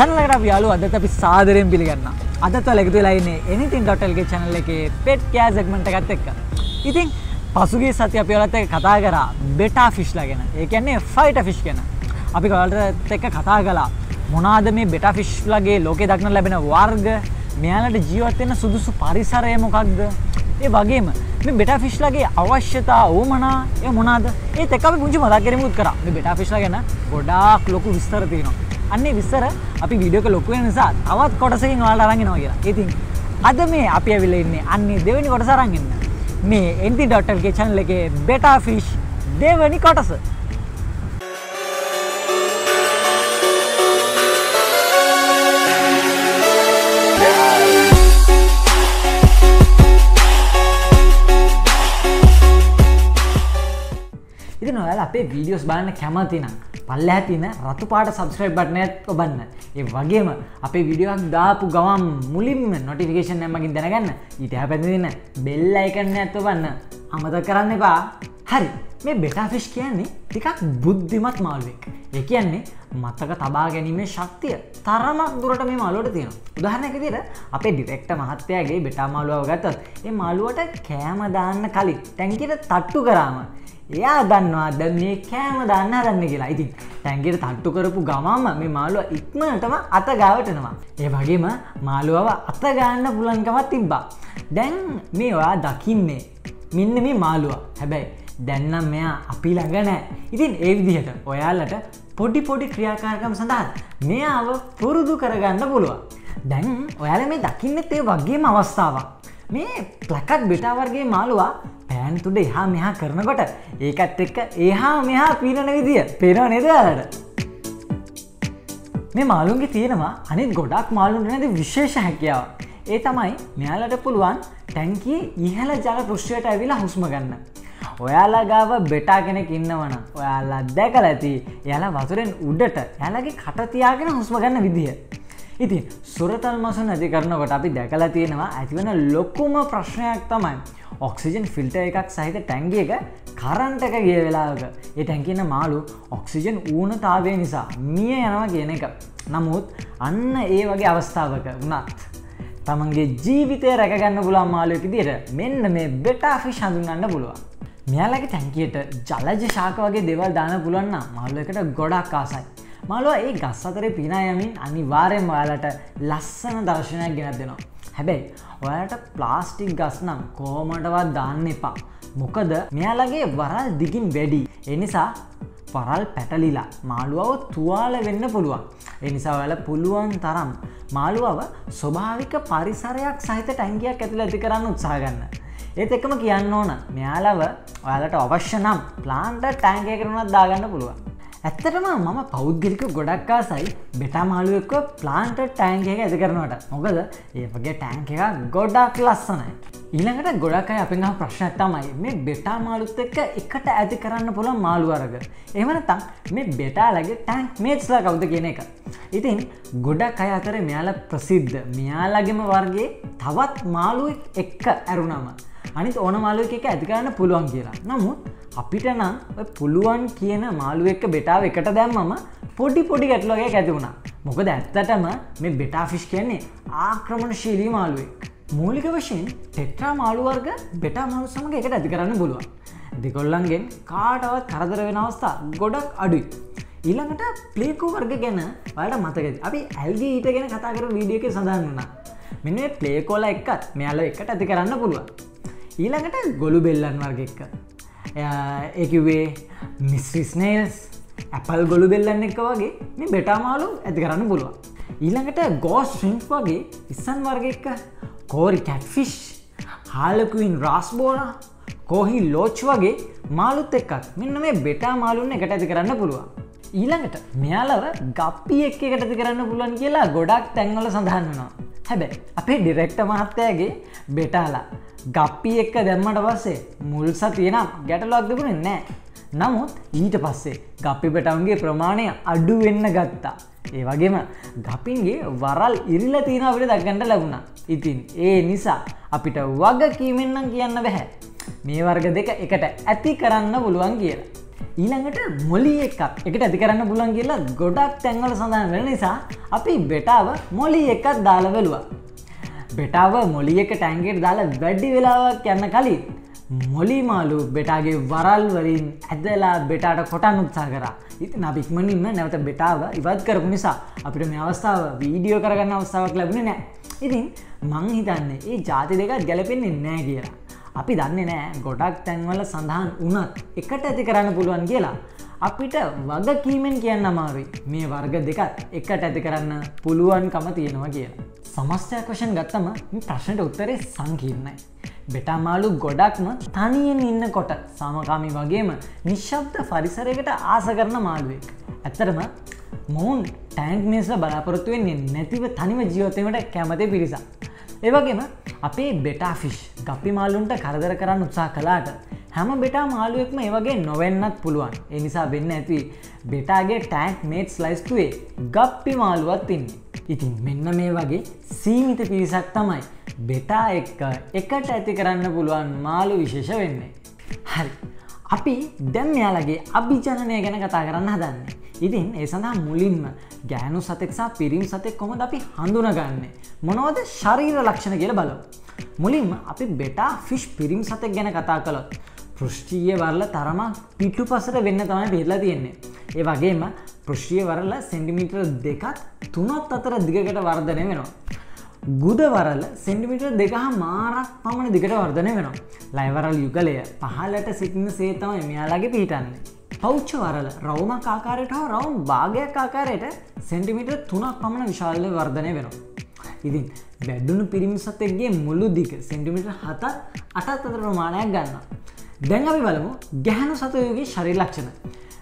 චනලකට යාලු අදත් අපි සාදරයෙන් පිළිගන්න අදත් ලෙකතු වෙලායින්නේ එනිතින් ඩොටල්ගේ චනල එක පෙට් කෑ සෙක්මට එකත් එක්ක. ඉතින් පසුගේ සති අපි ඔලත් එක කතා කරා බෙටා ෆිශ්ලා ගැන. ඒ කියන්නේ ෆයිට ෆිෂ් ගැන. අපි කලට එක්ක කතා කලා මොනාද මේ බෙටා ෆිශ්ලගේ ලෝකෙ දක්න ලැබෙන වර්ග මෙයාලට ජීවත්වෙන්න සුදුසු පරිසරය මොකක්ද? ඒ වගේම මේ බෙටා ෆිශ්ලගේ අවශ්‍යතා ඕමනා ඒ මොනාද? ඒ එක්ක අපි පුංචි මතක් කිරීමකුත් කරා. මේ බෙටා ෆිශ්ලා ගැන ගොඩාක් ලොකු විස්තර තියෙනවා. අන්නේ විස්තර අපි වීඩියෝක ලොකු වෙන නිසා තවත් කොටසකින් ඔයාලට අරන් එනවා කියලා. ඉතින් අද මේ අපි ඇවිල්ලා ඉන්නේ අන්නේ දෙවෙනි කොටස අරන් එන්න. මේ NT.lk channel එකේ beta fish දෙවෙනි කොටස. ඉතින් ඔයාලා අපේ වීඩියෝස් බලන්න කැමති නම් පල්ලෙහා තියෙන රතු පාට සබස්ක්‍රයිබ් බටන් එකත් ඔබන්න. ඒ වගේම අපේ වීඩියෝ එකක් දාපු ගමන් මුලින්ම නොටිෆිකේෂන් එක මගින් දැනගන්න. ඊට හැපැදින බෙල් අයිකන් එකත් ඔබන්න. අමතක කරන්න එපා. හරි. මේ බෙටා ෆිෂ් කියන්නේ ටිකක් බුද්ධිමත් මාළුවෙක්. ඒ කියන්නේ මතක තබා ගැනීමේ ශක්තිය තරමක් දුරට මේ මාළුවට තියෙනවා. උදාහරණයක් විදිහට අපේ ඩිරෙක්ටර් මහත්තයාගේ බෙටා මාළුවව ගත්තොත් ඒ මාළුවට කෑම දාන්න කලින් ටැංකියට තට්ටු කරාම එයා දන්නවාද මේ කෑම දන්න දන්න කියලා ඉතින් තැන්ගෙට තට්ටු කරපු ගමම මේ මාළුව ඉක්මනටම අත ගාවටනවා. ඒ වගේම මාළුවව අත ගන්න පුලන්කමත් තිබ්බා. දැන් මේවා දකින්නේ මෙන්න මේ මාළුව හැබැයි දැන්නම් මෙයා අපි ළඟ නෑ ඉතින් ඒ විදිහට ඔයාලට පොඩි පොඩි ක්‍රියාකාරකම් සඳහා මෙයාව පුරුදු කරගන්න පුළුවන්. දැන් ඔයාල මේ දකින්නත් ඒ වගේම අවස්ථාවක්. මේ ප්ලකත් බෙටාවර්ගේ මාළුවා පෑන් තුඩ එහා මෙහා කරනකොට ඒකත් එක්ක ඒහා මෙහා පීනන විදිිය පෙරවා නෙදයාලට මේ මාළුන්ගේ තියෙනවා අනිත් ගොඩක් මාළුන් නැද විශේෂ හැකියාව. ඒ තමයි මෙයාලට පුළුවන් ටැන්කී ඉහල ජල පෘෂ්ෂයට ඇවිලා හුස්ම ගන්න. ඔයාලා ගාව බෙටා කෙනෙක් ඉන්නවන ඔයාලා දැකල ඇති. යාලා වතුරෙන් උඩට යාලගේ කටතියාගෙන හුස්ම ගන්න විදිහ ඉතින් සුරතල් මසු නැති කරනකොට අපි දැකලා තියෙනවා ඇතිවන ලොක්කුම ප්‍රශ්නයක් තමයි ඔක්සිජන් ෆිල්ට එකක් සහිත ටැන්ගිය එක කරන්ට එක ගිය වෙලාක ඒ ටැන්කින්න මාළු ඔක්සිජන් ඌනතාවය නිසා මිය යනවා කියන එක. නමුත් අන්න ඒ වගේ අවස්ථාවක වනත් තමන්ගේ ජීවිතය රැකගන්න පුලා මාලයක දිට මෙන්න මේ බෙටා ෆිෂ් හඳුන්ගන්න පුළුවන්. මෙයාලගේ ටැන්කියට ජලජ ශාක වගේ දෙවල් දාන පුළුවන්න මාල්ලකට ගොඩක් ආසයි. මලුව ඒ ගස් අතරේ පිනා යමින් අනිවාරයෙන් ඔයාලට ලස්සන දර්ශනයක් ගෙනත් දෙනවා. හැබැයි ඔයාලට ප්ලාස්ටික් ගස් නම් කෝමටවත් දාන්න එපා. මොකද මෙයාලගේ වරල් දිගින් වැඩි. එනිසා පරල් පැටලිලා මාළුවව තුවාල වෙන්න පුළුවන්. එනිසා ඔයාල පුළුවන් තරම් මාළුවව ස්වභාවික පරිසරයක් සහිත ටැංගියක් ඇතුළ ඇති කරන්න උත්සාගන්න. ඒත් එකම කියන්න ඕන මෙයාලව ඔයාලට අවශ්‍ය නම් ප්ලාන්ට ටෑන්ගය කරනත් දාගන්න පුළුවන්. ඇත්තටම මම පෞද්ගලික ගොඩක්කාසයි බෙටා මාළුවෙක්ව ප්ලාන්ට ටෑන්ක එක ඇති කරනවට මොකද ඒ වගේ ටෑන්ක එක ගොඩක් ලස්සනයි. ඊළඟට ගොඩක් අය අපෙන් ප්‍රශ්නයක් තමයි මේ බෙටා මාළුත් එක්ක එකට ඇති කරන්න පුළ මාළුවරග. එමනතම් මේ බෙටාලගේ ටැන්ක් මේට්ස්ලා කවුද කියන එක. ඉතින් ගොඩක් අය අතර මෙයාල ප්‍රසිද්ධ මෙයාලගෙම වර්ගේ තවත් මාළුවෙක් එක්ක ඇරුණම. අනිත් ඕන මාළුව එක ඇතිකරන්න පුළුවන් කියලා. නමුත් අපිට නම් පුළුවන් කියන මාළුව එක්ක බෙටාව එකට දැම්මම පොඩි පොඩි ගැටලෝගේ ඇති වුණා. මොකද ඇත්තටම මේ බෙටා ෆිෂ් කියන්නේ ආක්‍රමණ ශීලී මාළුවෙක්. මූලික වශයෙන් ටෙට්‍රා මාළුවර්ග බෙටා මාළු සමඟ එකට ඇති කරන්න පුළුවන්. දෙකොල්ලන්ගෙන් කාටවත් කරදර වෙන අවස්ථා ගොඩක් අඩුයි. ඊළඟට ප්ලේකෝ වර්ග ගැන වලට මතකද අපි ඇල්ගේ ඊට ගැන කතා කර වීඩියක සඳහන් වුණා. මෙන්න ප්ලේකෝල එක්කත් මෙයාල එකට ඇති කරන්න පුළුවන්. ඊළඟට ගොලු බෙල්ලන් වර්ග එක්ක. ඒකිවේ මිස්රිස්නේල්ස් ඇපල් ගොලු බෙල්ලන්න එක වගේ මේ බෙටාමාලු ඇති කරන්න පුළුවන්. ඊළඟට ගෝස් ශ්‍රින්ක් වගේ ඉස්සන් වර්ග එක්ක කෝරි කැට්ෆිෂ් හාලකුයින් රාස්බෝන කෝහි ලෝච් වගේ මාළුත් එක්කත් මෙන්න මේ බෙටා මාලුන්න එකට ඇති කරන්න පුළුවන්. ඊළඟට මෙයාලව ගප්පි එක් එකට ඇති කරන්න පුළුවන් කියලා ගොඩක් තැන්වල සඳහන් වනවා. හැබැයි අපේ ඩිරෙක්ට මහත්තයගේ බෙටාලා ගප්පි එක්ක දැම්මට පස්සේ මුල් සතියනම් ගැටලොක් දෙබුණෙන් නෑ. නමුත් ඊට පස්සේ ගප්පි පෙටවන්ගේ ප්‍රමාණය අඩු වෙන්න ගත්තා. ඒ වගේම ගපින්ගේ වරල් ඉරිල්ල තියෙන අපිට දක්ගන්නට ලැබුණා. ඉතින් ඒ නිසා අපිට වග කීමෙන්නම් කියන්න බැහැ. මේ වර්ග දෙක එකට ඇති කරන්න පුළුවන් කියලා. ඊළඟට මොලි එකක්. එකට ඇති කරන්න පුලන් කියලා ගොඩක් තැන්වල සඳහන් වෙන නිසා අපි බෙටාව මොලි එකක් දාලා වෙලවා බෙටාව මොලි එක ටැන්ගෙට දාලා වැඩි වෙලාවක් යන්න කලින් මොලි මාලු බෙටාගේ වරල් වලින් ඇදලා බෙටාට කොටන් උත්සා කර. ඉතින් අපික්මනින්ම නැවත බෙටාව ඉවත් කරපු නිසා අපිට මේ අවස්ථාව වීඩියෝ කරගන්න අවස්ථාවක් ලැබුණ නෑ ඉතින් මං හිතන්නේ ඒ ජාති දෙකත් ගැලපෙන්නේ නෑ කියලා. අපි දන්නේ නෑ ගොඩක් තැන්වල සඳහන් වනත් එකට ඇති කරන්න පුළුවන් කියලා අපිට වග කීමෙන් කියන්න අමාරුයි මේ වර්ග දෙකත් එකට ඇති කරන්න පුළුවන්කම තියෙනවා කියලා සමස්තයක් වශයෙන් ගත්තම ප්‍රශ්නයට උත්තරේ සංකීර්ණයි බෙටාමාලු ගොඩක්ම තනියෙන් ඉන්න කොට සමකාමි වගේම නිශ්ශබ්ද පරිසරයකට ආස කරන මාළුවෙක්. ඇත්තරම මොවුන් ටෑන්ක් මේස බලාපොරොත්තු වෙන්නේ නැතිව තනිව ජීවතීමට කැමති පිරිසා. ඒවගේම අපේ බෙටා ෆිෂ් ගප්පි මාලුන්ට කරදර කරන්න උත්සා කලාට හැම බෙටා මාළුවෙක්ම ඒවගේ නොවෙන්නත් පුළුවන් එනිසා වෙන්න ඇති බෙටාගේ ටෑන්ක් මේට් ස්ලයිස්ටුවේ ගප්පි මාළුවත් ඉන්නේ. ඉතින් මෙන්න මේ වගේ සීමිත පිරිසක් තමයි බෙටා එක්ක එකට ඇති කරන්න පුළුවන් මාළු විශේෂ වෙන්නේ. හරි අපි දැම් යාලගේ අභිජනනය ගැන කතා කරන්න හදන්නේ. ඉතින් ඒ සඳහා මුලින්ම ගෑනු සතෙක්සා පිරිම් සතෙක් කොමද අපි හඳුනගන්න. මොනවද ශරීර ලක්ෂණ කියල බලව. මුලින්ම අපි බෙටා ෆිෂ් පිරිම් සතෙක් ගැන කතා කළොත්. පෘෂ්ටිය වරල තරමක් පිට්ටු පසට වෙන්න තමයි පෙරලා තියෙන්නේ. ඒ වගේම පෘෂ්ටිය වරල සෙන්ටිමීටර් දෙකත් තුනත් අතර දිගකට වර්ධනය වෙනවා. ගුද වරල සෙන්ටිමිට දෙකහ මාරක් පමණ දිගට වර්ධනය වෙනවා. ලයිවරල් යුගලය පහලට සිටින සේතම එමයාලාගේ පිහිටන්නේ. පෞච්ච වරල රවම කාකාරයට හෝ රවුම් භාගයක් ආකාරයට සෙන්ටිමිට තුනක් පමණ විශාල්ල වර්ධනය වෙනවා. ඉතින් වැඩ්ඩුණු පිරිමිසතෙක්ගේ මුළු දික සෙන්ටිමිට හතත් අටත් අතර ප්‍රමාණයක් ගන්න. දැන් අපි බලමු ගැහැනු සතයෝගේ ශරිලක්ෂණ.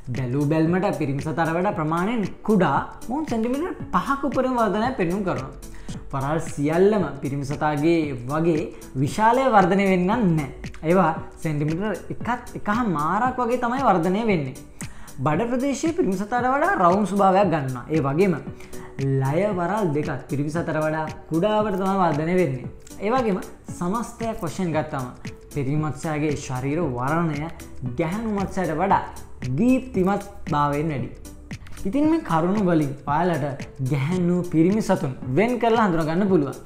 බැලූ බැල්මට පිරිමිසතර වැඩ ප්‍රමාණයෙන් කුඩා මුන් සෙන්ටිමිට පහක උපරිම වර්ධනය පෙන්නුම් කරනවා. පරල් සියල්ලම පිරිමිසතාගේ වගේ විශාලය වර්ධනය වෙන්න නෑ. ඒවා සෙන්ටිමිට එකත් එක මාරක් වගේ තමයි වර්ධනය වෙන්නේ. බඩ ප්‍රදේශය පිරිමිසතර වඩා රවුම් ස්භාවයක් ගන්න. ඒ වගේම ලය වරල් දෙකත් පිරිවිසතර වඩා කුඩාවට තම වර්ධනය වෙන්නේ. ඒවගේම සමස්තයක් වශයෙන් ගත්තම පිරිමත්සාගේ ශරීර වරණය ගැහැනු මත්සයට වඩා දීප්තිමත් භාවයෙන් වැඩි. ඉතින් මේ කරුණු වලින් පාලට ගැහැන්නු පිරිමි සතුන් වෙන් කරලා හඳුරගන්න පුළුවන්.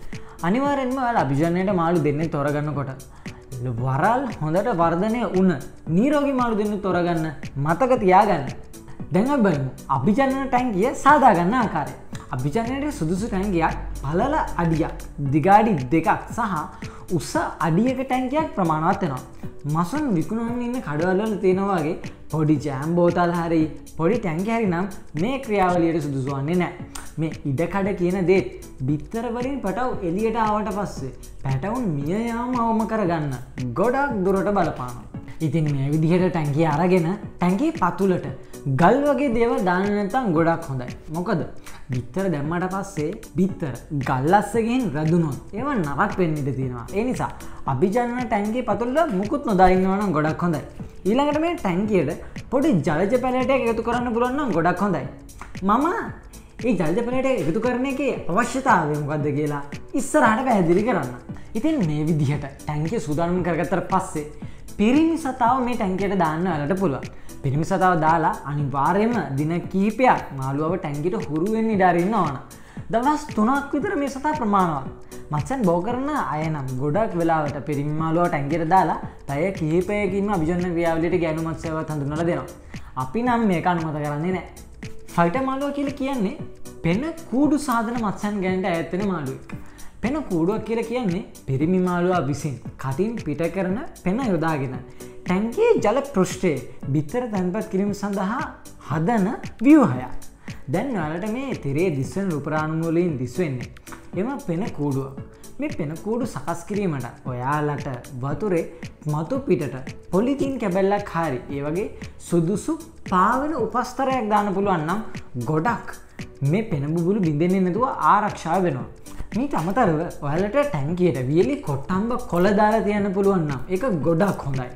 අනිවාරෙන්ම අභිජනයට මාළු දෙන්නේ තොරගන්න කොට. වරල් හොඳට වර්ධනය උන්න නීරෝගි මාළු දෙන්න තොරගන්න මතක තියාගන්න. දැඟ බලමු අභිජනන ටැන්ගිය සාදාගන්න ආකාරය. අභිජනයට සුදුසු ටැන්ගයක් පලල අඩියක් දිගාඩි දෙකක් සහ උස්ස අඩියක ටැන්කයක් ප්‍රමාණවත් වෙනවා. මසුන් විකුණන් ඉන්න කඩවල්වල තියෙනවාගේ පොඩි ජෑම් බෝතල් හරි පොඩි ටැන්ක හැරි නම් මේ ක්‍රියාවලියට සුදුසුවන්නේ නෑ. මේ ඉඩකඩ කියන දේත් බිත්තරවලින් පටව් එලියට ආවට පස්සේ පැටවුන් මියයාම අවම කරගන්න ගොඩක් දුරට බලපානවා. ඉතින් මේ විදිහට ටැන්කි අරගෙන ටැන්කි පතුලට ගල් වගේ දේව දානනතම් ගොඩක් හොඳයි. මොකද බිත්තර දැම්මට පස්සේ බිත්තර ගල්ලස්සගෙන් රැදුනොත් ඒව නරක් වෙන්නට තියෙනවා. ඒ නිසා අභිජන්න ටැන්ගේ පතුල්ල මුකුත් නොදයින්නවනම් ගොඩක් හොඳයි. ඊළඟට මේ ටැන්කියට පොඩි ජලජ පැලට එකතු කරන්න පුළන්නම් ගොඩක් හොඳයි. මම ඒ ජල්ජ පලට එකතු කරන එක අවශ්‍යතාවය මොකක්ද කියලා ඉස්සරහට පැහැදිලි කරන්න. ඉතින් මේ විදිහට ටැන්කේ සුදානම් කරගත්තර පස්සේ පිරිමි සතාව මේ ටැන්කයට දාන්න වලට පුළුවන්. පිරිමි සතාව දාලා අනිවාර්යම දින කීපයක් මාළුව ටැන්ගිට හුරුවෙන් ඉඩාරන්න ඕන. දවස් තුනක් විතර මේ සතා ප්‍රමාණවත්. මත්සන් බෝ කරන අයනම් ගොඩක් වෙලාවට පිරිමිමාලුව ටැන්ගෙට දාලා පැය කීපයකින්ම අභිජන්න ක්‍රියාවලට ගැනුමත්සයවත් හඳුනල දෙනවා. අපි නම් මේක අනුමත කරන්නේ නෑ. ෆයිට මාලුව කියල කියන්නේ පෙන කූඩු සාධන මත්සන් ගැන්ට ඇත්තන මාළුවක්. පෙන කූඩුවක් කියල කියන්නේ පිරිමි මාළුවා විසින් කටින් පිට කරන පෙන යොදාගෙන ටැන්ගේ ජල පෘෂ්ටේ බිත්තර තැන්පත් කිරීම සඳහා හදන වියහයක්. දැන් වලට මේ තිරේ දිස්වෙන් රූපරාණුවලින් දිස්වෙන්නේ. එම පෙන කූඩුව. මේ පෙනකූඩු සකස් කිරීමට ඔයාලට වතුරේ මතු පිටට පොලිතින් කැබැල්ලක් හරි ඒ වගේ සුදුසු පාවෙන උපස්තරයක් දාන පුළුවන්නම් ගොඩක් මේ පෙනබුබුලු බිඳෙන්නේ නැතුව ආරක්ෂා වෙනවා. මීට අමතරව ඔයාලට ටැන්කියට වියලි කොට්ටම්බ කොළ දාලා තියන්න පුළුවන්නම් එක ගොඩක් හොඳයි.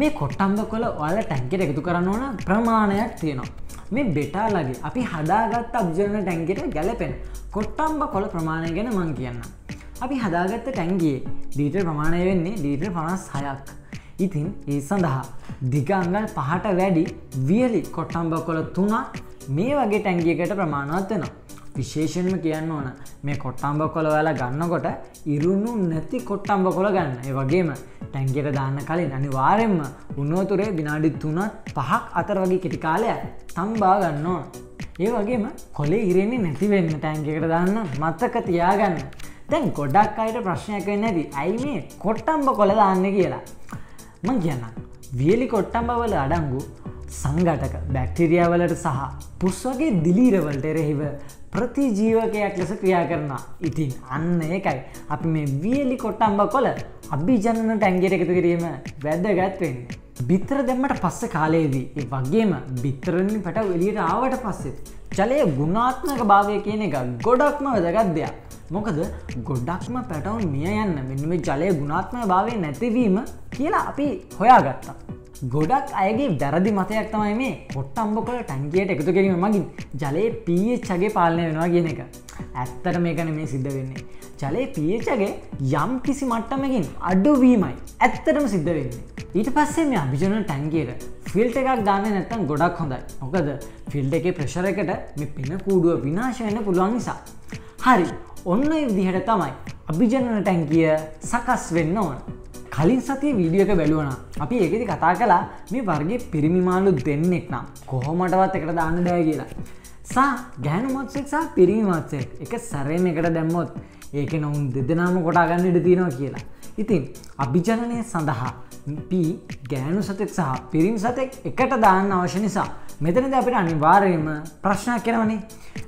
මේ කොට්ටම්බ කොළ ඔයාල ටැන්කෙට එකතු කරන්න ඕන ප්‍රමාණයක් තියෙනවා. මේ බෙටාලගේ අපි හදාගත් අභජන ටැන්ගෙට ගැලපෙන කොට්ටම්බ කොළ ප්‍රමාණය ගැන මං කියන්න. අපි හදාගත්ත ටැන්ගේ දීට ප්‍රමාණය වෙන්නේ දීට පනස් හයක්. ඉතින් ඒ සඳහා දිගංගල් පහට වැඩි වියලි කොට්ටම්බ කොළ තුනක් මේ වගේ ටැංගියකට ප්‍රමාණවත් වෙනවා. විශේෂෙන්ම කියන්න ඕන මේ කොට්ටම්බ කොළ වෙලා ගන්නකොට ඉරුණු නැති කොට්ටම්බ කොළ ගන්න ඒ වගේම ටැංගියට දාන්න කලින් අනිවාරෙන්ම උන්නුවතුරේ විනාඩි තුනත් පහක් අතර වගේ කෙටි කාලය තම්බා ගන්න ඕන. ඒ වගේම කොලේ ඉරෙන්නේ නැතිවෙන්න ටැංගකට දාන්න මත්තක තියාගන්න. තැන් ගොඩක් අයට ප්‍රශ්නයක් වෙන්න ඇති ඇයි මේ කොට්ටම්බ කොළ දාන්න කියලා. මං කියන්න වියලි කොට්ටම්බවල අඩංගු සංගටක බැක්ටිරියාවලට සහ පුස් වගේ දිලීරවලට එරෙහිව ප්‍රතිජීවකයක් ලෙස ක්‍රියා කරනවා ඉතින් අන්න ඒකයි අපි මේ වියලි කොට්ටම්බ කොල අභිජනන ටැන්ගෙට එකතු කිරීම වැදගත්වෙන්න. බිත්තර දෙම්මට පස්ස කාලයේදී ඒ වගේම බිත්තරනින් පැට එලියට ආවට පස්සෙත්. ජලය ගුණාත්මක භාවය කියන එක ගොඩක්ම වැදගත් දෙයක්. මොකද ගොඩක්ම පැටවුන් මිය යන්න මෙන්න මේ ජලය ගුණාත්මය භාවය නැතිවීම කියලා අපි හොයාගත්තා. ගොඩක් අයගේ වැරදි මතයක් තමයි මේ පොට්ටම්බොකල ටැන්කියට එකතු කිරීම මගින් ජලයේ පීච්චගේ පාලනය වෙනවා කියන එක. ඇත්තට මේකන මේ සිද්ධ වෙන්නේ. ජලයේ පීච්චගේ යම් කිසි මට්ටමකින් අඩුවීමයි ඇත්තටම සිද්ධ වෙන්නේ. ඊට පස්සේ මේ අභිජන ටැන්ගියට ෆිල්ට එකක් දාන්න නැත්තම් ගොඩක් හොඳයි මොකද ෆිල්ට එක ප්‍රශර එකට මේ පෙන කූඩුව විනාශ වෙන්න පුළුවන් නිසා. හරි ඔන්න විදිහට තමයි අභිජනන ටැන්කිය සකස් වෙන්න ඕන. කලින් සතිය වීඩියක බැලුවන අපි ඒකෙති කතා කලා මේ වර්ගේ පිරිමිමාලු දෙන්නෙක් නම් කොහොමටවත් එකට දාන්න දෑ කියලා. සා ගෑනුමත්සෙක් සහ පිරිමිමත්සෙක් එක සැරෙන් එකට දැම්මොත් ඒක නොවුන් දෙදනාම කොටාගන්න ඉඩ තියෙනවා කියලා. ඉතින් අභිජනනය සඳහා පී ගෑනු සතෙක් සහ පිරිම් සතෙක් එකට දාන්න අවශ්‍ය නිසා මෙතනද අපිට අනිවාර්යම ප්‍රශ්නයක් කෙනවනේ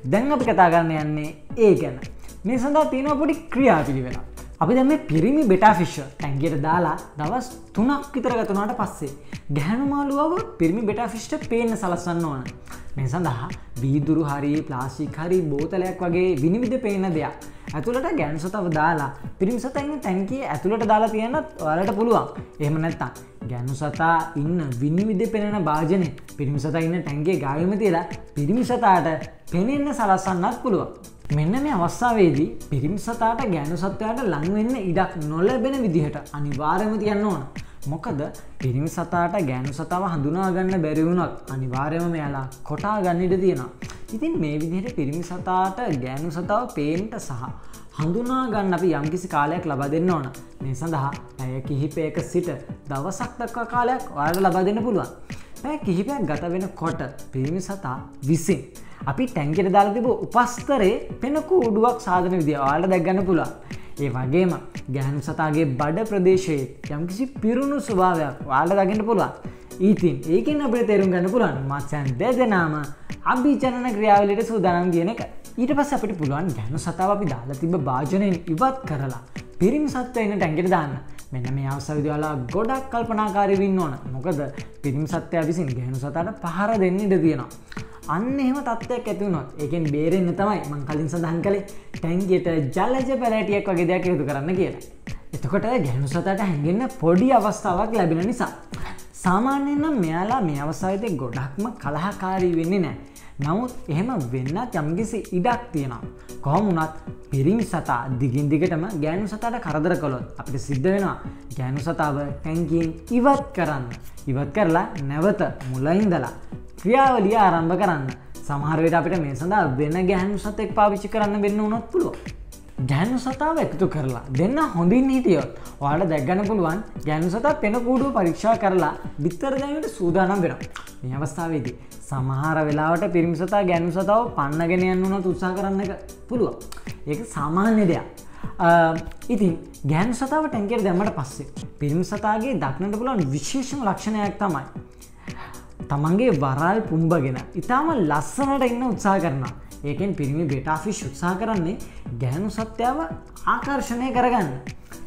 දැන් අපි කතාගන්න යන්නේ ඒ ගැන මේ සඳහා තියෙනවා පොඩි ක්‍රියා පිළිවෙලා අපි දැම පිරිමි බෙටා ෆිෂ් ටැන්ගේට දාලා දවස් තුනක් විතරගතුනාට පස්සේ ගැහනුමාලුවව පිරිමි බෙටා ෆිෂ්ට පේන්න සලස්සන්න ඕන. මේ සඳහා වීදුරු හරි ප්ලාසික් හරි බෝතලයක් වගේ විනිවිධ පේන දෙයක්. ඇතුළට ගැන්සතව දාලා පිරිමි සතයින්න ටැන්කේ ඇතුළට දාලා තියන්නත් ඔයාලට පුළුවන්. එහෙම නැත්තා ගැනු සතා ඉන්න විනිවිධ පෙනෙන භාජනය පිරිමි සතා ඉන්න ටැන්ගේ ගායම තියලා පිරිමි සතාට පෙනෙන්න සලස්සන්නත් පුළුවන්. මෙන්න මේ අවස්ථාවේදී පිරිමි සතාට ගෑනු සත්වයාට ලංවෙන්න ඉඩක් නොලැබෙන විදිහට අනිවාර්යම තියන්න ඕන. මොකද පිරිමි සතාට ගෑනු සතාව හඳුනාගන්න බැරිවුණක් අනිවාර්යම මෙයාලා කොටා ගන්නට තියෙනවා. ඉතින් මේ විදිහට පිරිමි සතාට ගෑනු සතාව පේන්ට සහ හඳුනා ගන්න අපි යම්කිසි කාලයක් ලබා දෙන්න ඕන මේ සඳහා ඇය කිහිපයක සිට දවසක් දක්වා කාලයක් ඔයාට ලබා දෙන්න පුළුවන්. පැ කිහිපයක් ගත වෙන කොට පිරිමි සතා විසින්. අපි ටැන්කට දාල තිබ උපස්තරේ පෙනකු උඩුවක් සාධන විදිිය වාලට දැක්ගන්න පුළා ඒ වගේම ගැහන් සතාගේ බඩ ප්‍රදේශයේ යම්කිසි පිරුණු ස්වභාවයක් වාලට දකිට පුළුවන්. ඊතින් ඒකෙන් අපට තේරුම් ගන්න පුළන් මත්සයන් දෙදෙනම අභිචනන ක්‍රියාවලට සූදානම් කියන එක. ඊට පස් අපිට පුළුවන් ගැනු සතාව අපි දාලා තිබ භාජනයෙන් ඉවත් කරලා පිරිමි සත්වයන්න ටැන්ගෙට දාන්න. මෙන්න මේ අවසවිදයාලා ගොඩක් කල්පනාකාරවින්න ඕන මොකද පිරිමි සත්‍යය විසින් ගැනු සතට පහර දෙන්න ඉඩ තියෙනවා අන්න එහෙම තත්ත්වයක් ඇතිවුණොත් ඒකෙන් බේරෙන්න්න තමයි මං කලින් සඳහන් කළේ ටැන්ගට ජලජ පැලටියක් වගේ දෙයක් යුතු කරන්න කියලා. එතකොට ගැනු සතට හැඟෙන්න්න පොඩි අවස්ථාවක් ලැබෙන නිසා. සාමාන්‍යයෙන් නම් මෙයාලා මේ අවසාහිතය ගොඩක්ම කලහකාරී වෙන්නේ නෑ. නමුත් එහෙම වෙන්නත් යම්කිසි ඉඩක් තියෙනවා. කොහොමුණත් පිරිමි සතා දිගින් දිගටම ගෑනු සතාට කරදර කොළොත් අපිට සිද්ධ වෙනවා ගෑනු සතාව ටැන්කින් ඉවත් කරන්න. ඉවත් කරලා නැවත මුලයින්දලා ක්‍රියාවලිය ආරම්භ කරන්න සමහරයට අපිට මේ සඳහා වෙන ගැහැනු සතෙක් පාවිච්චි කරන්න වෙන්න උනොත් පුළුව. ගැනු සතාව එකතු කරලා දෙන්න හොඳින් හිටියොත් වාට දැක්ගන්න පුළුවන් ගැනු සතා පෙන කූඩුව පරීක්ෂා කරලා බිත්තර දැනට සූදානම් වෙන. මේ අවස්ථාවේදී. සමහර වෙලාවට පිරිමිසතා ගැනු සතාව පන්නගෙන යන්න වුණ උත්සා කරන්න පුළුවන්. ඒක සාමාන්‍ය දෙයක්. ඉතින් ගැන් සතාව ටැන්කෙර දැමට පස්සේ පිරිමි සතාගේ දක්නට පුලන් විශේෂම ලක්ෂණයක් තමයි තමන්ගේ වරල් පුම්බගෙන ඉතාම ලස්සනට ඉන්න උත්සා කරන්න ඒකෙන් පිරිමි බෙටාෆිෂ් උත්සා කරන්නේ ගැහනු සත්‍යාව ආකර්ශණය කරගන්න.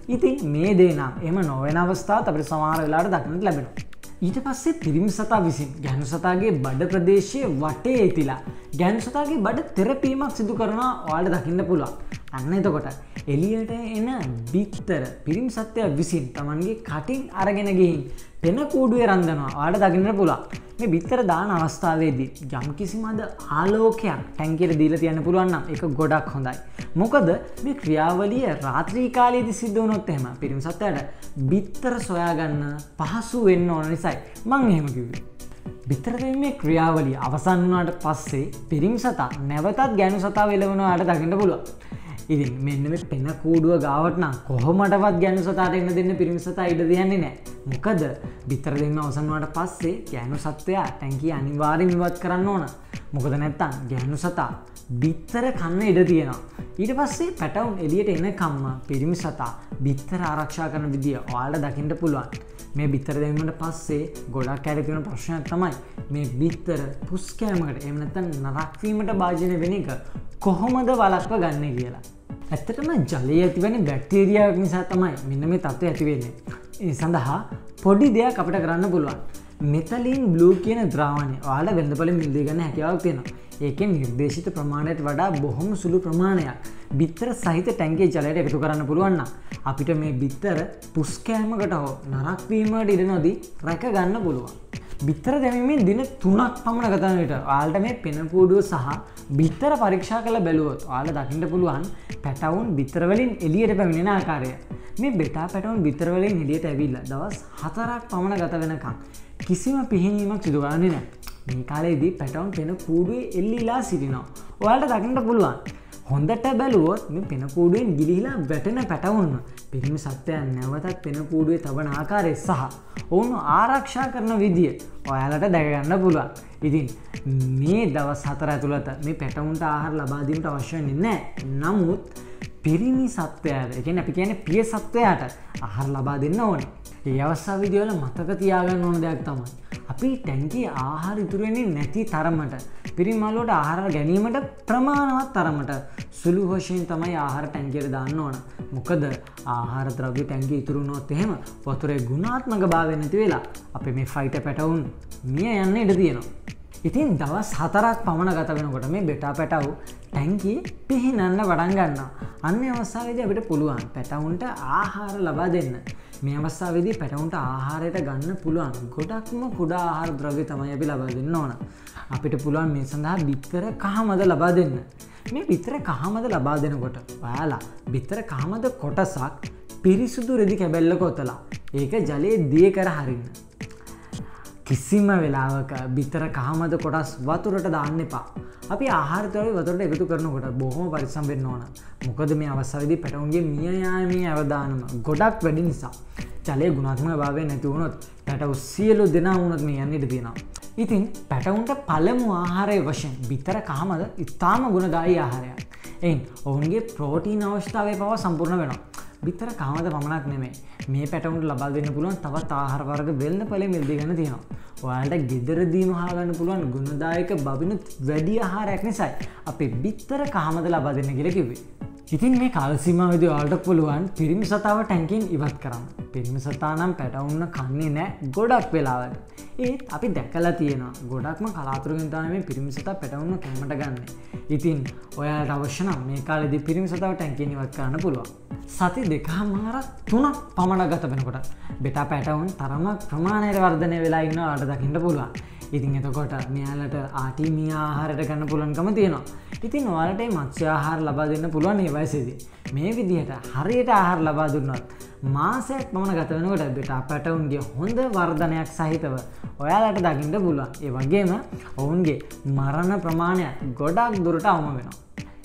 ඉතින් මේ දේනම් එම නොවෙන අවස්ථාව අපට සමාර වෙලාට දක්නට ලැබෙන. ඊට පස්සේ පිරිමි සතා විසින් ගැනු සතාගේ බඩ ප්‍රදේශය වටේ ඇතිලා ගැනු සතාගේ බඩ තෙරපීමක් සිදු කරනවා ඔයාට දකින්න පුළුවන් අන්න එතකොට එලියට එන බිත්තර පිරිම් සත්‍යය විසින් තමන්ගේ කටින් අරගෙන ගිහින් පෙන කූඩුවේ රන්දනවා ආඩ දකින්නට පුලා මේ බිත්තර දාන අවස්ථාවේදී යම් කිසිමද ආලෝකයක් ටැන්කිර දීල තියන්න පුළුවන්න එක ගොඩක් හොඳයි. මොකද මේ ක්‍රියාවලිය රාත්‍රී කාලයේදි සිද්ධ වනොත් එහෙම පිරිම් සත්වයට බිත්තර සොයාගන්න පහසු වෙන්න ඕන නිසයි මං එහෙම කිව්වේ. බිත්තරදීමේ ක්‍රියාවලිය අවසන් වනාට පස්සේ පිරිම් සතා නැවතත් ගැනු සතා වෙලවනවාට දකිට පුළුව. ඉතින් මෙන්න මේ පෙන කූඩුව ගාවටන කොහොමටවත් ගැනු සතාට එන්න දෙන්න පිරිමි සතා ඉඩ දෙයන්නේ නෑ මොකද බිත්තර දෙන්න අවසන්වාට පස්සේ ගැනු සත්වයා ටැන්කි අනිවාරෙන් ඉවත් කරන්න ඕන. මොකද නැත්තම් ගැනු සතා බිත්තර කන්න ඉඩ තියෙනවා. ඊට පස්සේ පැටවුන් එලියට එන කම්ම පිරිමි සතා බිත්තර ආරක්ෂා කරන විදිිය ඔයාලට දකිට පුළුවන්. මේ බිත්තර දැමීමට පස්සේ ගොඩක් ඇරතිවන ප්‍රශ්නයක් තමයි මේ බිත්තර පුස්කෑමකට එමනතන් නරක්වීමට භාජන වෙන එක කොහොමද වලක්ව ගන්න කියලා. ඇත්තටම ජලය ඇතිවැනි බැක්ටේරියාවක් නිසා තමයි මෙන්න මේ තත්ව ඇතිවෙන්නේ. ඒ සඳහා පොඩි දෙයක් අපට කරන්න පුළුවන්. මෙතලින් බ්ලූ කියන ද්‍රාවණය වාල වෙඳපලින් මිල්දිගන්න හැකියාවක් තියෙනවා. ඒක නිර්දේශිත ප්‍රමාණයට වඩා බොහොම සුළු ප්‍රමාණයක් බිත්තර සහිත ටැන්ගේ ජලයට එකතු කරන්න පුළුවන්න. අපිට මේ බිත්තර පුස්කෑමකට හෝ නරක්වීමට ඉඩ නොදී රැක ගන්න පුළුවන්. බිත්තර දැමීමෙන් දින තුනක් පමණ ගතනට ආල්ට මේ පෙනපූඩුව සහ බිත්තර පරීක්ෂා කළ බැලුවොත් ආල දකිට පුළුවන් පැටවුන් බිත්තරවලින් එලියට පැමිණෙන ආකාරය. මේ බෙටා පැටවුන් බිත්තරවලින් එලියට ඇවිල්ල දවස් හතරක් පමණ ගත වෙනකම් කිසිම පිහිනීමක් සිදුගන්නේ නෑ මේ කාලේදී පැටවුන් පෙන කූඩුවේ එල්ලිලා සිටිනවා. ඔයාලට දකිට පුළුවන් හොඳට බැලුවොත් මේ පෙනකූඩුවෙන් ගිලිහිලා වැටෙන පැටවුන්න පිරිමි සත්‍යයන් නැවතත් පෙනකූඩුවේ තබන ආකාරය සහ ඔවුන් ආරක්ෂා කරන විදිිය ඔයාලට දැකගන්න පුළුවන්. ඉතින් මේ දවස් හතර ඇතුළත මේ පැටවුන්ට ආහාර ලබාදීමට අවශ්‍ය නෑ නමුත් පිරිමි සත්වයාට එකන අපි කියන පිය සත්වයාට අහර ලබා දෙන්න ඕන ඒ අවස්සා විදිවල මතක තියාගන්න ඕන දෙයක් තමයි. අපි ටැන්කි ආහාර ඉතුරුවෙන්නේ නැති තරමට පිරිමල්ලෝට ආහාර ගැනීමට ප්‍රමාණවත් තරමට සුළු හෝෂයෙන් තමයි ආහාර ටැන්කියට දාන්න ඕන. මොකද ආහාර ද්‍රව්‍ය ටැන්කි ඉතුරුණොත් එහෙම පොතුරේ ගුණාත්මක භාවය නැති වෙලා අපි මේ ෆයිට පැටවුන් මිය යන්න ඉඩ තියෙනවා. ඉතින් දවස් හතරක් පමණ ගත වෙනකොට මේ බෙටා පැටව් ටැන්කි පිහිනන්න වඩන් ගන්න අන්න අවස්සාවේද අපිට පුළුවන් පැටවුන්ට ආහාර ලබා දෙන්න. මේ අවස්සාවේදී පැටවුන්ට ආහාරයට ගන්න පුළුවන්. ගොඩක්ම කුඩා ආහාර ද්‍රව්‍ය තමයි අපි ලබා දෙන්න ඕන. අපිට පුළුවන් මේ සඳහා බිත්තර කහමද ලබා දෙන්න. මේ බිත්තර කහමද ලබා දෙනකොට ඔයාලා බිත්තර කහමද කොටසක් පිරිසුදු රෙදි කැබැල්ල කොතලා ඒක ජලයේ දිය කර හරින්න. කිසිම වෙලාවක බිත්තර කහමද කොටස් වතුරට දාන්න එපා. අපි ආහාරතරය වතුරට එකතු කරනකොට බොහොම පරිසම් වෙන්න ඕන. මොකද මේ අවස්සවිදි පැටවුන්ගේ මියයාමී අවධානම. ගොඩක් වැඩි නිසා. ජලය ගුණත්ම භාවය නැතිවුණොත් පැටව් සියලු දෙනා වුණත් මේ යන්නට තියෙනවා. ඉතින් පැටවුන්ට පළමු ආහාරය වශයෙන් බිත්තර කහමද ඉතාම ගුණදායි ආහාරයක්. එයින් ඔවුන්ගේ ප්‍රෝටීන් අවශ්‍තාවය පව සම්පූර්ණ වෙනවා. බිත්තර කහමද පමණක් නෙමේ මේ පැටවුන්ට ලබා දෙන්න පුළුවන් තවත් ආහාරවර්ග වෙල්න්න පල මිල්දිගන්න තියෙනවා. ඔයාලට ගෙදරදීම හාගන්න පුළුවන් ගුණදායක බවිනුත් වැඩි ආහාරයක් නිසයි අපේ බිත්තර කහමද ලබා දෙන්න කියල කිවේ. ඉතින් මේ කාල්සිමාවද වාල්ට පුළුවන් පිරිමි සතාව ටැන්කින් ඉවත් කරන්න. පිරිමි සතානම් පැටවුන්න කන්නේ නෑ ගොඩක් වෙලාවට. ඒත් අපි දැකලා තියෙනවා ගොඩක්ම කලාතුරගෙන්තානේ පිරිමි සතා පැටවුන්න කැමට ගන්න. ඉතින් ඔයාට අවශ්‍යනම් මේ කාලෙදි පිරිමි සතාව ටැන්කින් ඉවත් කරන්න පුළුවන්. සති දෙකහා මාරක් තුනක් පමණ ගත වෙනකොට බෙටා පැටවුන් තරමක් ප්‍රමාණයට වර්ධනය වෙලා ඉන්න අට දකිට පුළුවන්. ඉතින් එතකොට මෙයාලට ආටීමිය ආහාරයට ගන්න පුළන්කම තියෙනවා. ඉතින් ඔයාලට මත්ස්‍යාහාර ලබා දෙන්න පුළුවන් ඒ වයසේදී. මේ විදිහට හරියට ආහාර ලබා දුන්නොත් මාසයක් පමණ ගත වෙනකොට බෙටා පැටවුන්ගේ හොඳ වර්ධනයක් සහිතව ඔයාලට දකිින්ට පුළුවන්. ඒ වගේම ඔවුන්ගේ මරණ ප්‍රමාණය ගොඩක් දුරට අවම වෙනවා.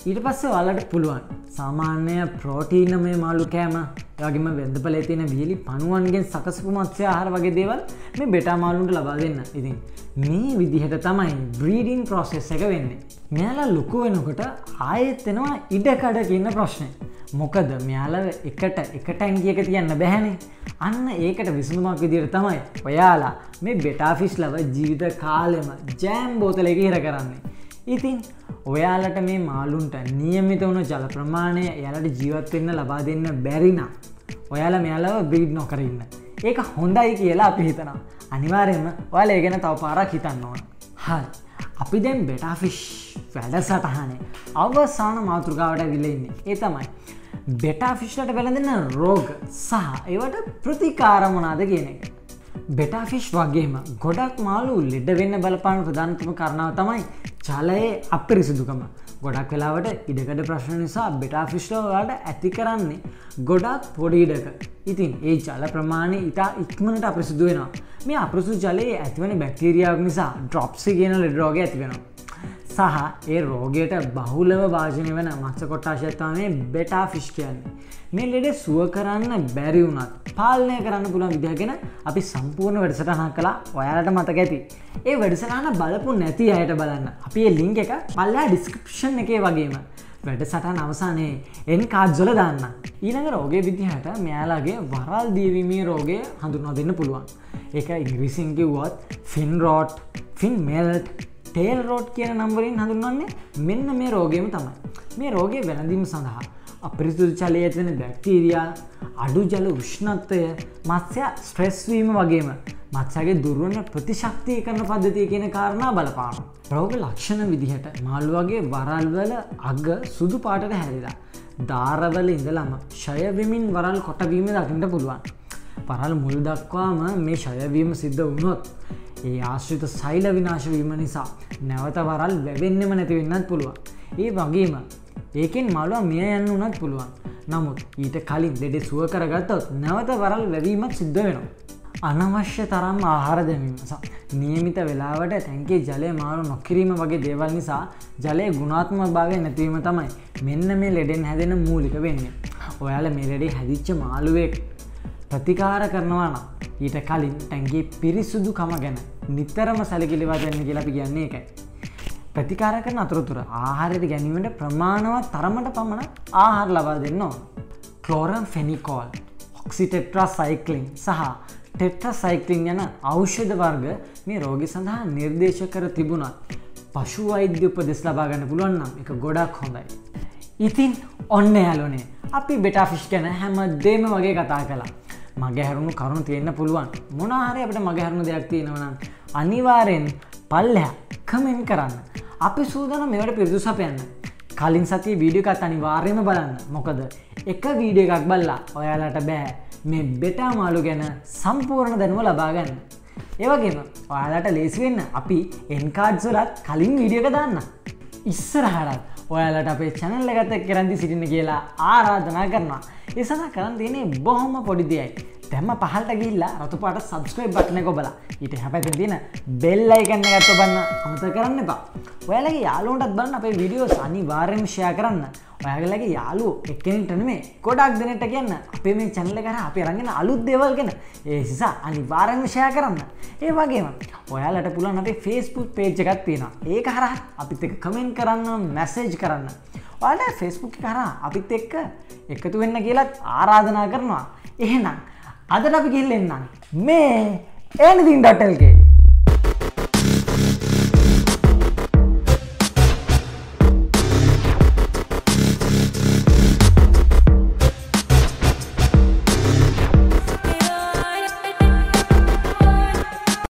ඊට පස්සේ වලට පුළුවන් සාමාන්‍ය ප්‍රෝටීන මේ මාලු කෑම වගේම වෙදපල තියෙන වියලි පනුවන්ගෙන් සකසපු මත්ස්‍ය ආහාර වගේ දේවල් මේ බෙටා මාලුන්ට ලබා දෙන්න ඉතින් මේ විදිහට තමයි බ්‍රීඩින් ප්‍රොසෙස් එක වෙන්නේ. මෙයාලා ලොකු වෙනකොට ආයෙත්තෙනවා ඉඩකඩ කියන්න ප්‍රශ්නය. මොකද මෙයාල එකට එකට ඇන්ගියක තියන්න බැහැනේ. අන්න ඒකට විසඳුමක් විදිර තමයි ඔයාලා මේ බෙටාෆිස් ලව ජීවිත කාලෙම ජෑම් බෝතල එක හිර කරන්නේ. ඉතින් ඔයාලට මේ මාලුන්ට නියමිත වුණු ජල ප්‍රමාණය එයාලට ජීවත්වෙන්න ලබා දෙන්න බැරිනම්. ඔයාලා මෙයාලව බ්‍රීඩ් නොකරන්න. ඒක හොඳයි කියලා අපි හිතනවා. අනිවාරයම ඔයාල ඒ ගැන තව පාරක් හිතන්න ඕන. හල් අපි දැන් බෙටාෆිෂ් වැඩසටහනේ අවසාන මාතෘකාවට විලඉන්නේ ඒ තමයි බෙටා ෆිශ්ලට වැළඳෙන රෝග සහ ඒවට ප්‍රතිකාරමනාද කියන එක. බෙටාෆිෂ් වගේම ගොඩක් මාලු ලෙඩ වෙන්න බලපාන ප්‍රධානතම කරනාව තමයි චලයේ අපිරිසිදුකම. ගොඩක් වෙලාවට ඉඩකඩ ප්‍රශ්න නිසා බෙටාෆිශ්ලෝවාට ඇති කරන්නේ ගොඩක් පොඩීඩක ඉතින් ඒ ජල ප්‍රමාණය ඉතා ඉක්මනට අපිසිදු වෙනවා. මේ අපිසු ජලයේ ඇතිවන බැක්ටීරියාවක් නිසා ඩ්‍රොප්සි කියන ලෙඩරෝග ඇතිවෙනවා සහ ඒ රෝගයට බහුලව භාජනය වන මත්ස කොට්ටාශයත්තාවේ බෙටා ෆිෂ් කියන්නේ. මේ ලෙඩ සුව කරන්න බැරි වුණත් පාලනය කරන්න පුළුවන් විදිහගෙන අපි සම්පූර්ණ වැඩසටහන කලා ඔයාලට මතක ඇති. ඒ වැඩසටහන බලපු නැති අයට බලන්න අපි ලිංක එක පල්ලා ඩිස්ක්‍රපෂන් එකේ වගේම වැඩ සටන් අවසානයේ එන් කාඩ්ζොල දාන්න. ඊළඟ රෝගය විදිහට මෙයාලාගේ වරල් දීවීමේ රෝගය හඳුන්වා දෙන්න පුළුවන්. ඒක ඉංග්‍රීසින් කිව්වත් fin rot fin melt tail rot කියන නම්බරින් හඳුන්වන්නේ මෙන්න මේ රෝගයම තමයි. මේ රෝගය වැළඳීම සඳහා අපිරිසුදු චලය ඇතිවෙන බැක්ටීරයා අඩු ජල උෂ්ණත්වය මත්සය ස්ට්‍රෙස්වීම වගේම මත්සගේ දුරුවන ප්‍රතිශක්තිය කරන පද්ධතිය කියන කාරණා බලපාන. රෝග ලක්ෂණ විදිහට මාළුවගේ වරල්වල අග සුදු පාටට හැරිලා. ධාරවල ඉඳලම ෂයවිමින් වරල් කොටවීම දකිට පුළුවන්. පරල් මුල් දක්වාම මේ ෂයවීම සිද්ධ වුණොත් ඒ ආශ්‍රිත සයිල විනාශවීම නිසා නැවත වරල් වැවෙන්නෙම නැති වෙන්නත් පුළුවන්. ඒ වගේම ඒකෙන් මළුව මිය යන්න උනත් පුළුවන්. නමුත් ඊට කලින් දෙඩෙ සුව කරගත්තොත් නැවත වරල් වැවීමත් සිද්ධ වෙනවා. අනවශ්‍ය තරම් ආහාර දැමීම නියමිත වෙලාවට තැන්කේ ජලය මාරු නොකිරීම වගේ දේවල් නිසා ජලය ගුණාත්ම භාවය නැතිවීම තමයි මෙන්න මේ ලෙඩෙන් හැදෙන මූලික වෙන්නේ. ඔයාල මේ ලෙඩේ හැදිච්ච මාළුවෙක් ප්‍රතිකාර කරනවා නම් ඊට කලින් ටැන්ගේ පිරිසුදුකම ගැන නිතරම සැලකිලිවාදන්න කියලපි කියන්නේ එකයි. ප්‍රතිකාර කරන අතුරතුර ආහාරයට ගැනීමට ප්‍රමාණවත් තරමට පමණ ආහාර ලබා දෙන්නවා. කලෝරම් ෆෙනිකෝල් ඔක්සිටෙට්‍රා සයිකලින් සහ ටෙට්‍ර සයිකලින් යන ඖෂධ වර්ග මේ රෝගි සඳහා නිර්දේශ කර තිබුණත් පශු වෛද්‍ය උපදෙස් ලබාගන්න පුළුවන්නම් එක ගොඩක් හොඳයි. ඉතින් ඔන්න යාලුනේ අපි බෙටාෆිෂ් ගැන හැම දේම වගේ කතා කලා මගහැරුණු කරුණු තියෙන්න්න පුළුවන්. මොනාහරි අපට මගහැරුණු දෙයක් තියෙනවනම් අනිවාරයෙන් පල්ලහැ කමෙන් කරන්න. අපි සූදන මෙවට පිරිදු සපයන්න. කලින් සතිය වීඩියකත් අනිවාර්යම බලන්න. මොකද එක වීඩිය එකක් බල්ලා ඔයාලට බෑ. මේ බෙටා මාලු ගැන සම්පූර්ණ දැනුව ලබාගන්න ඒවගේම ඔයාලට ලේසිවෙන්න අපි එන්කාඩ්සලත් කලින් වීඩියක දාන්න. ඉස්සරහටත් ඔයාලට අපේ චැනල්ල ගත කරන්දි සිටින්න කියලා ආරාධනා කරනවා. එසඳ කරන්න තියනේ බොහොම පොඩි දෙයයි. තැම පහල්ට ගිල්ලා රතුපාට සබස්ක්‍රයිබ් බට්න කොබල ඊට හැපැති තින බෙල්ලයි කන්න ගත්ත බන්න අමත කරන්න එපා. ඔයාලගේ යාලුවටත් බන්න අපේ විඩියෝ අනි වාර්යම්ෂය කරන්න. ඔයාගලගේ යාලු එක්කෙනටන මේ ගොඩක් දෙනට කියන්න. අපේ මේ චැනල කර අප රගෙන අලුත් දෙවල්ගෙන ඒ සිසා අනි වාර්යංශය කරන්න. ඒ වගේම ඔයාලට පුළන් අපේ ෆේස්බුක් පේජ් එකත් තියෙන ඒක හර අපිත් එක කමෙන්් කරන්න මැසේජ් කරන්න. ඔයාට ෆෙස්බුක් කරා අපිත් එක්ක එකතු වෙන්න කියලත් ආරාධනා කරනවා. එහෙනම් අදට අපි ගිල්ලෙන්නම් මේ anything.lk